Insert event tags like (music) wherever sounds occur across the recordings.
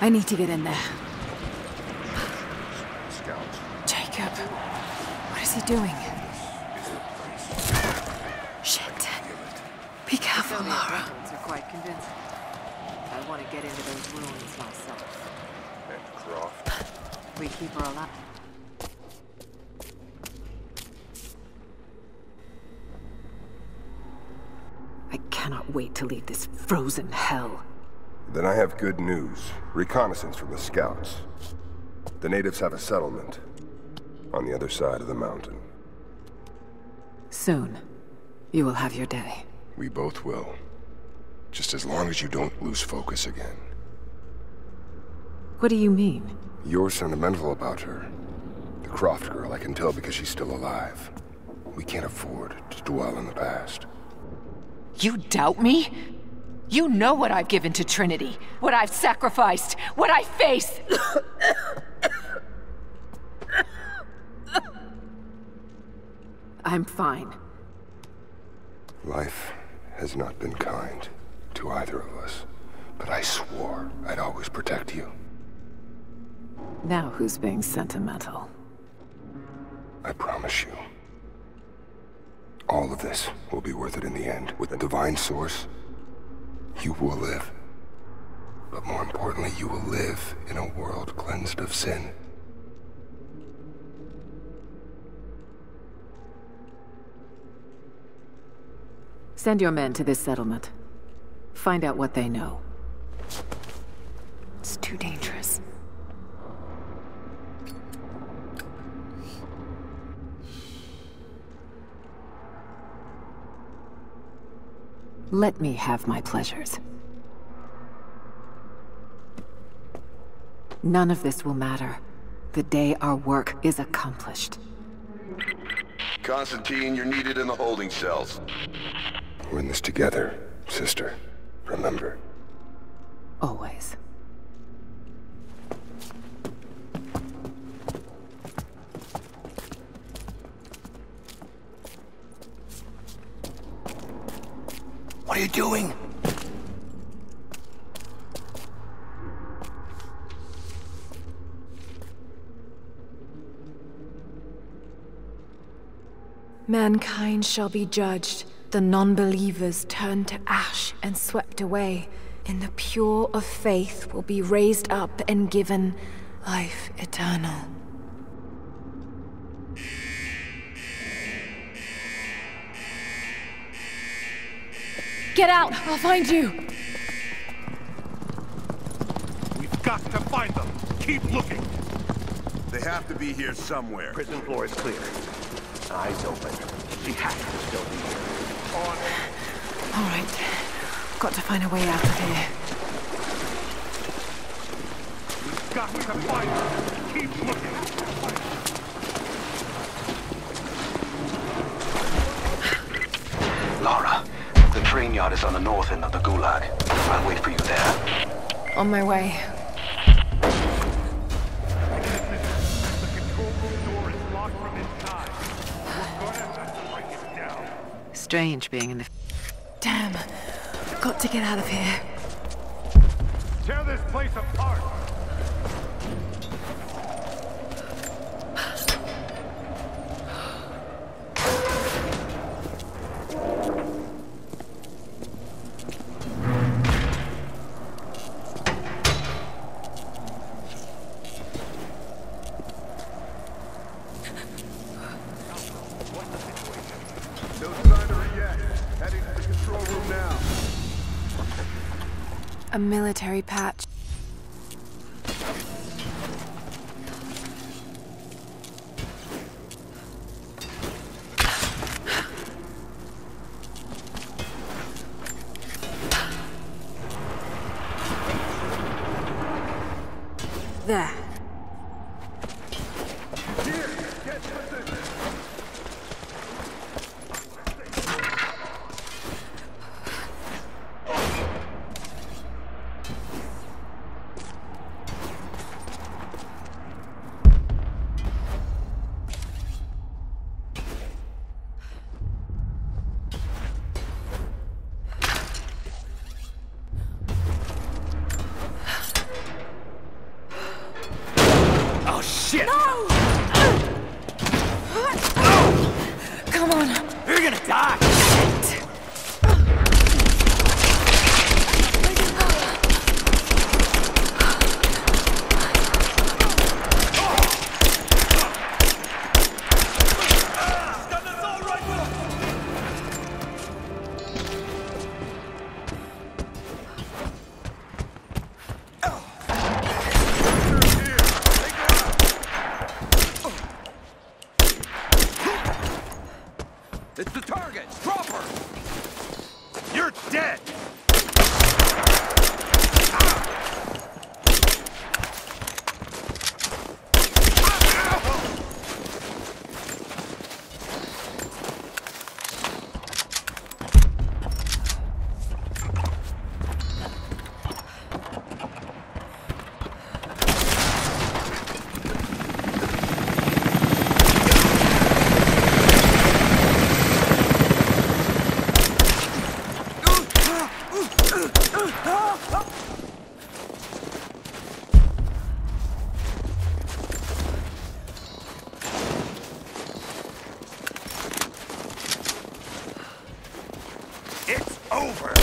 I need to get in there. Scouts. Jacob. What is he doing? Shit. Be careful, The Lara. are quite convincing. I want to get into those ruins myself. And Croft. We keep her alive. I cannot wait to leave this frozen hell. Then I have good news. Reconnaissance from the scouts. The natives have a settlement on the other side of the mountain. Soon, you will have your day. We both will. Just as long as you don't lose focus again. What do you mean? You're sentimental about her. The Croft girl, I can tell because she's still alive. We can't afford to dwell in the past. You doubt me? You know what I've given to Trinity, what I've sacrificed, what I face. I'm fine. Life has not been kind to either of us, but I swore I'd always protect you. Now who's being sentimental? I promise you. All of this will be worth it in the end. With the divine source, you will live. But more importantly, you will live in a world cleansed of sin. Send your men to this settlement. Find out what they know. It's too dangerous. Let me have my pleasures. None of this will matter. The day our work is accomplished. Constantine, you're needed in the holding cells. We're in this together, sister. Remember. Always. What are you doing? Mankind shall be judged, the non-believers turned to ash and swept away, and the pure of faith will be raised up and given life eternal. Get out! I'll find you! We've got to find them. Keep looking. They have to be here somewhere. Prison floor is clear. Eyes open. She has to still be here. All right. Got to find a way out of here. We've got to find them. Keep looking. Lara, the train yard is on the north end of the Gulag. I'll wait for you there. On my way. Strange being in the... Damn. Got to get out of here. Tear this place apart. Military patch. Dead! It's over!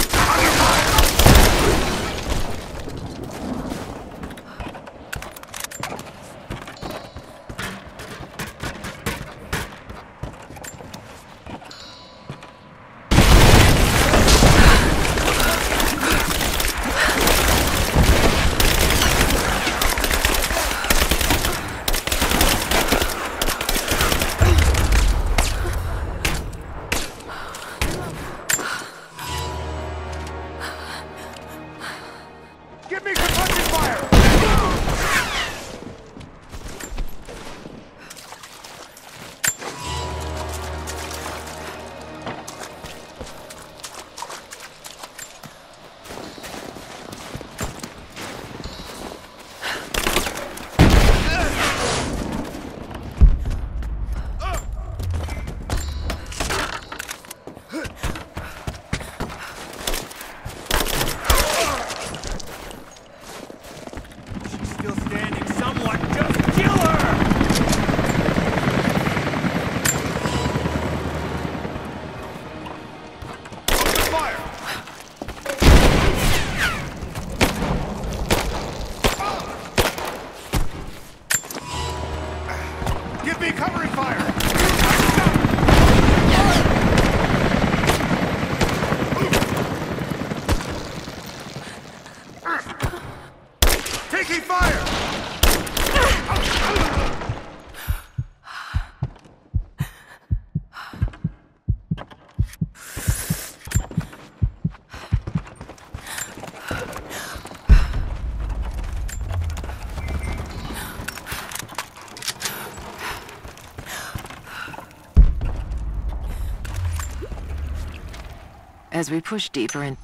As we push deeper in.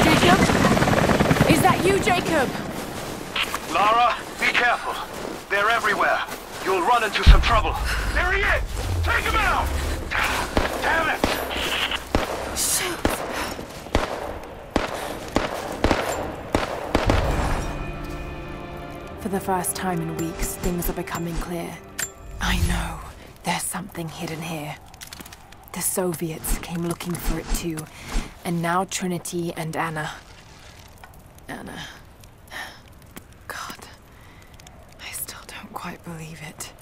Jacob? Is that you, Jacob? Lara, be careful. They're everywhere. You'll run into some trouble. There he is! Take him out! Damn it! Shit. For the first time in weeks, things are becoming clear. I know there's something hidden here. The Soviets came looking for it too, and now Trinity and Ana. Ana. God, I still don't quite believe it.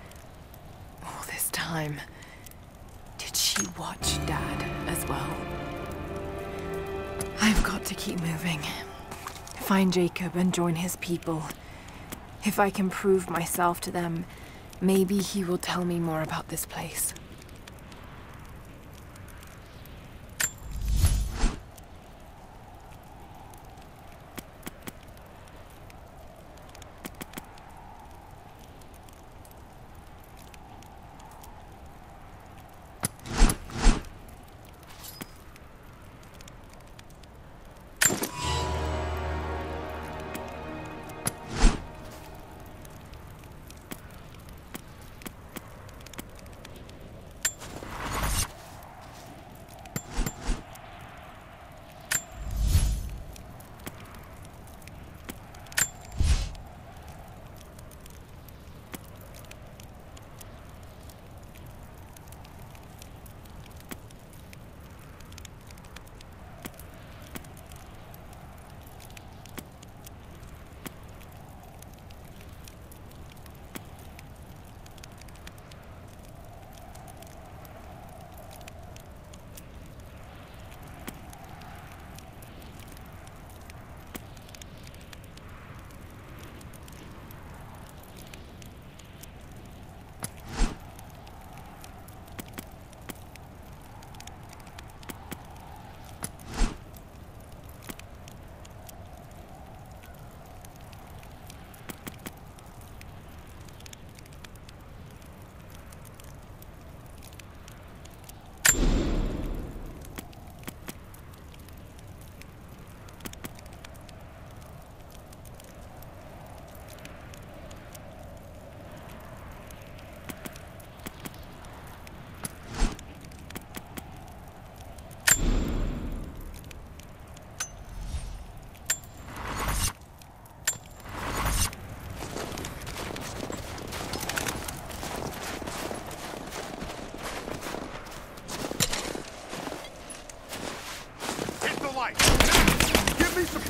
All this time, did she watch Dad as well? I've got to keep moving. Find Jacob and join his people. If I can prove myself to them, maybe he will tell me more about this place.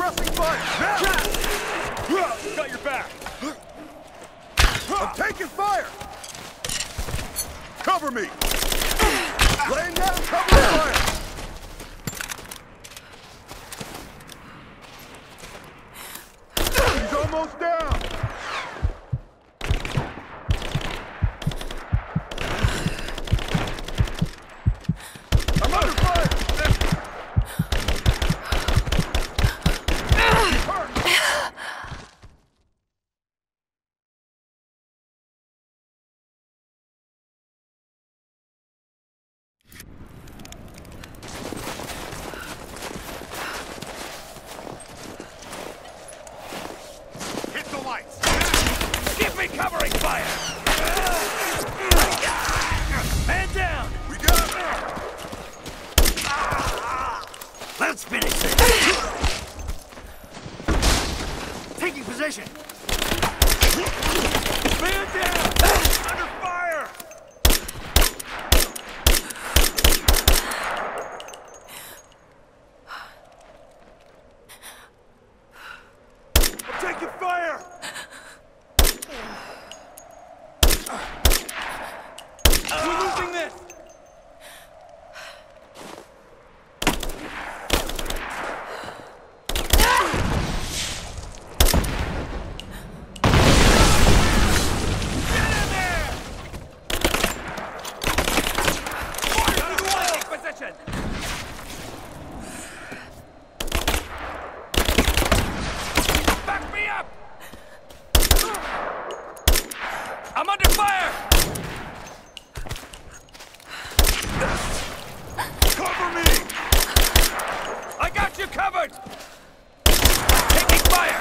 Suppressing fire. Now. Got your back. I'm taking fire. Cover me. Laying down cover fire. He's almost down. I'm under fire. Hit the lights. Give me covering fire! Man down! We got Let's finish this! Taking position! Man down! Under fire! I'm taking fire. We're losing this! Taking position! Back me up! I'm under fire! Cover me. I got you covered! Taking fire!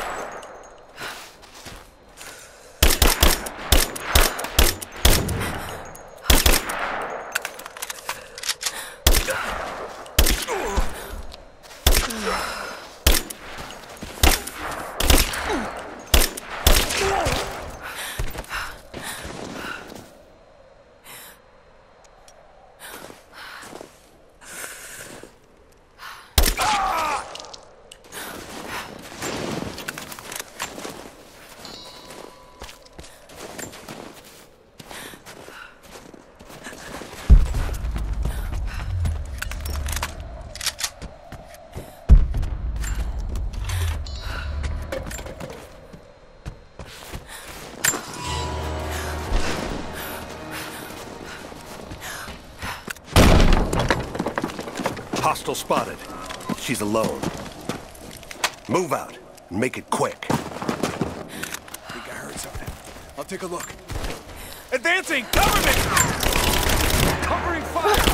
Hostile spotted. She's alone. Move out and make it quick. think I heard something. I'll take a look. Advancing! Cover me! Covering fire!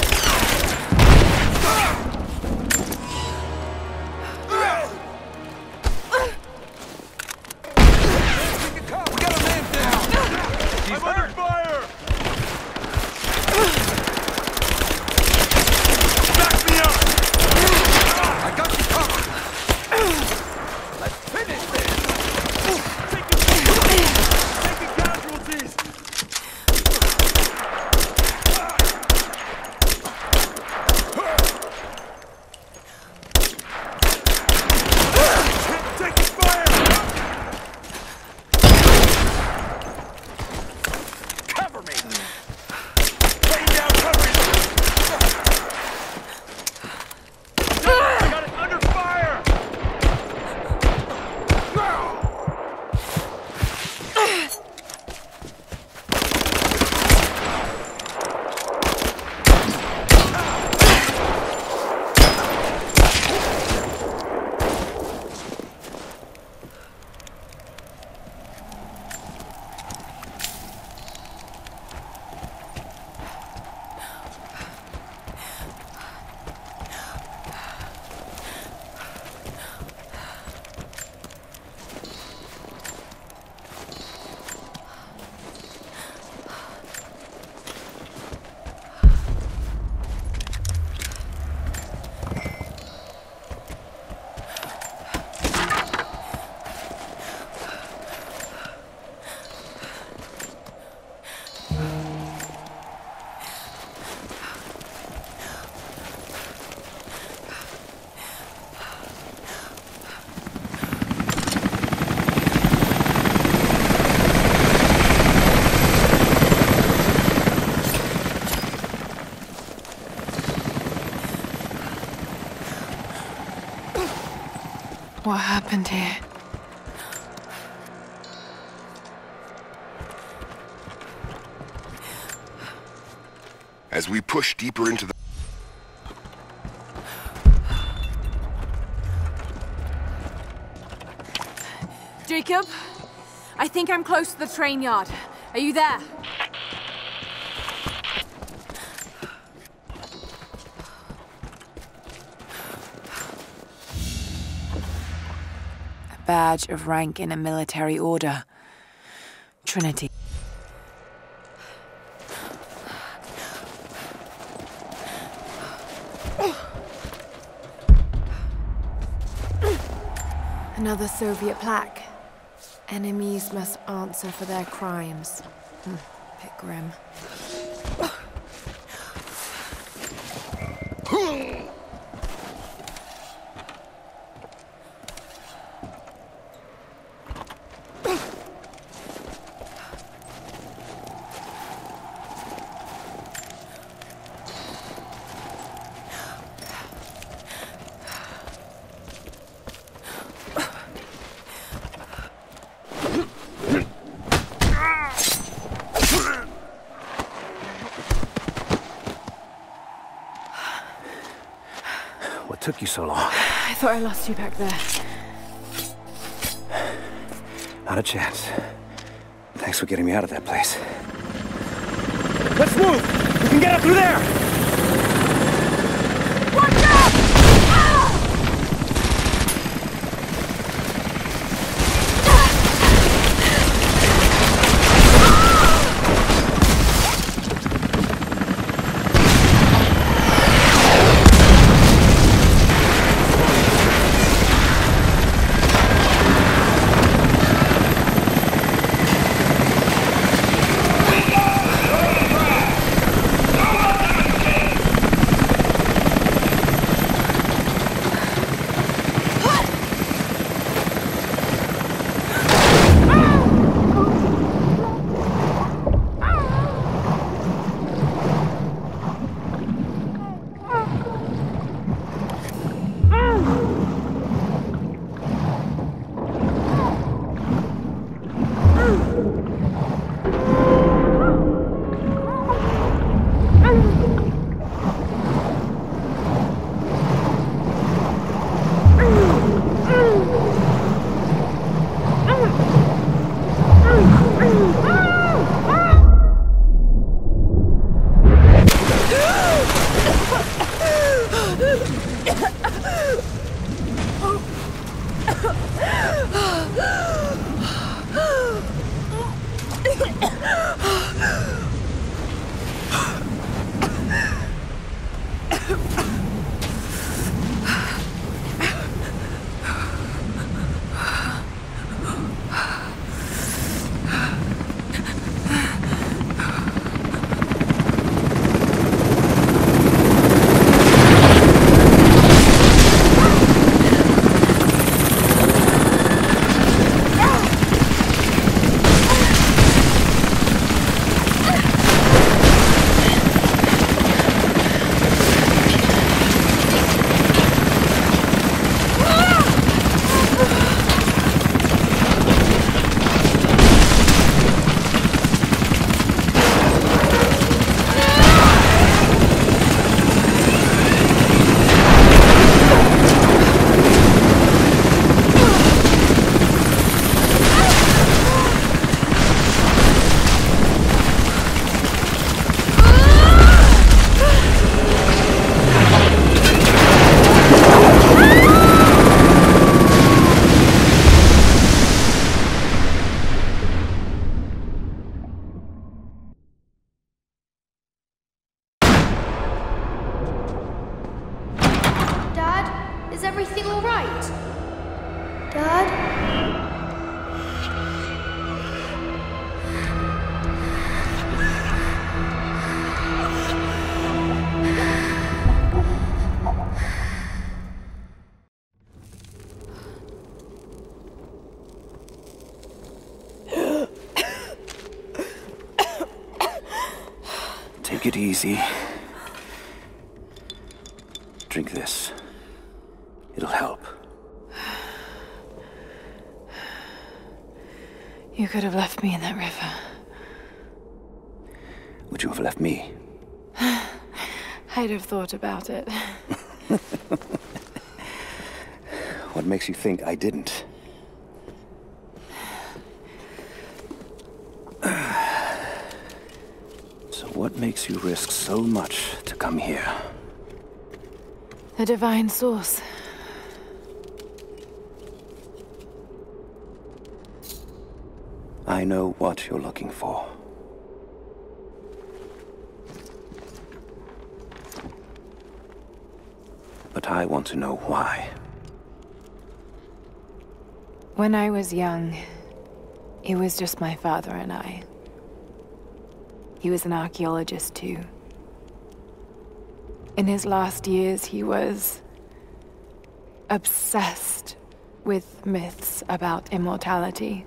Deeper into the... Jacob? I think I'm close to the train yard. Are you there? A badge of rank in a military order. Trinity. Another Soviet plaque. Enemies must answer for their crimes. Hmm, bit grim. Took you so long? I thought I lost you back there. Not a chance. Thanks for getting me out of that place. Let's move! We can get up through there! Take it easy. Drink this. It'll help. You could have left me in that river. Would you have left me? (sighs) I'd have thought about it. (laughs) what makes you think I didn't? Risk so much to come here? The divine source. I know what you're looking for. But I want to know why. When I was young, it was just my father and I. He was an archaeologist too. In his last years, he was obsessed with myths about immortality.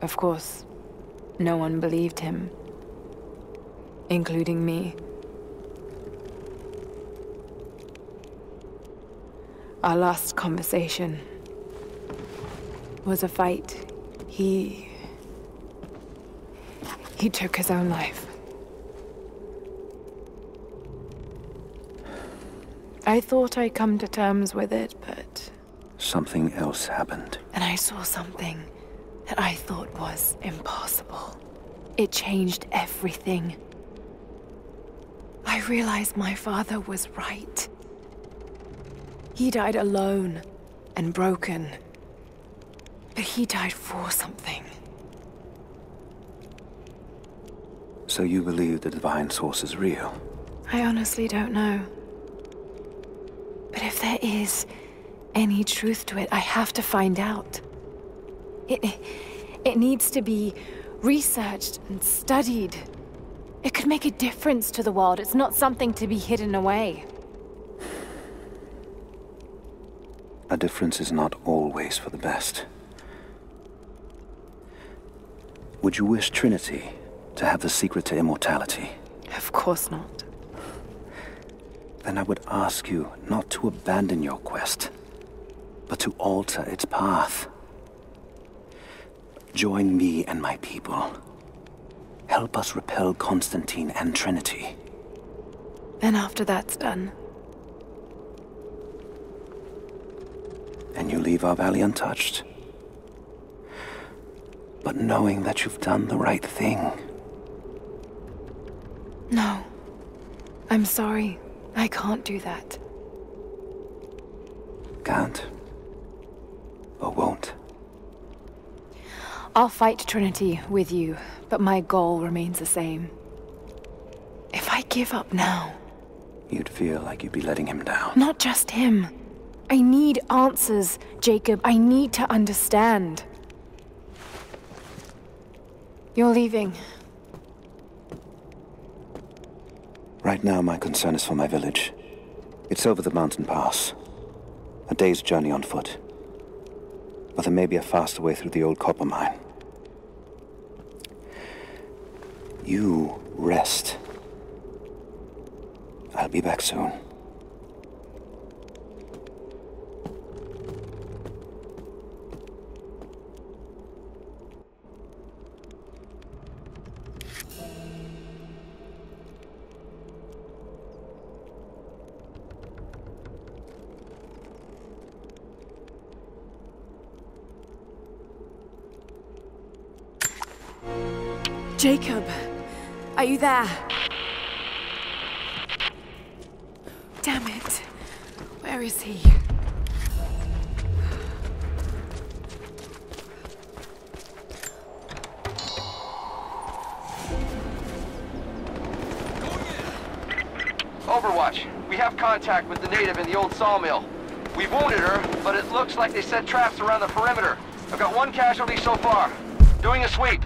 Of course, no one believed him, including me. Our last conversation was a fight. He. He took his own life. I thought I'd come to terms with it, but. Something else happened. And I saw something that I thought was impossible. It changed everything. I realized my father was right. He died alone and broken. But he died for something. So you believe the divine source is real? I honestly don't know. But if there is any truth to it, I have to find out. It, it needs to be researched and studied. It could make a difference to the world. It's not something to be hidden away. A difference is not always for the best. Would you wish Trinity to have the secret to immortality? Of course not. Then I would ask you not to abandon your quest, but to alter its path. Join me and my people. Help us repel Constantine and Trinity. Then after that's done, And you leave our valley untouched. But knowing that you've done the right thing. No. I'm sorry. I can't do that. Can't. Or won't. I'll fight Trinity with you, but my goal remains the same. If I give up now, You'd feel like you'd be letting him down. not just him. I need answers, Jacob. I need to understand. You're leaving. Right now, my concern is for my village. It's over the mountain pass. A day's journey on foot. But there may be a faster way through the old copper mine. You rest. I'll be back soon. Are you there? Damn it. Where is he? Overwatch, we have contact with the native in the old sawmill. We wounded her, but it looks like they set traps around the perimeter. I've got one casualty so far. Doing a sweep.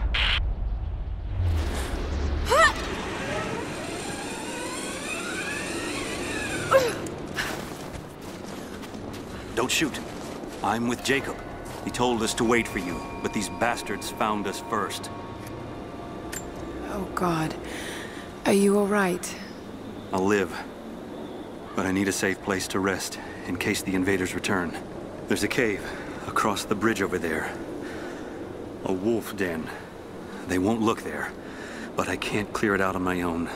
Don't shoot. I'm with Jacob. He told us to wait for you, but these bastards found us first. Oh, God. Are you all right? I'll live. But I need a safe place to rest, in case the invaders return. There's a cave across the bridge over there. A wolf den. They won't look there, but I can't clear it out on my own.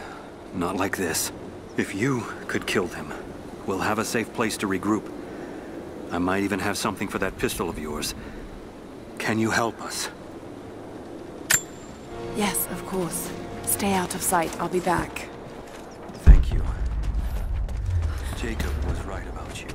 Not like this. If you could kill them, we'll have a safe place to regroup. I might even have something for that pistol of yours. Can you help us? Yes, of course. Stay out of sight. I'll be back. Thank you. Jacob was right about you.